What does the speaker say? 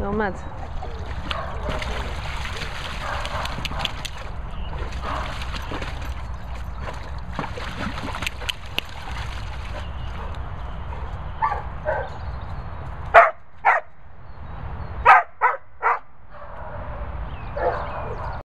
有麦子。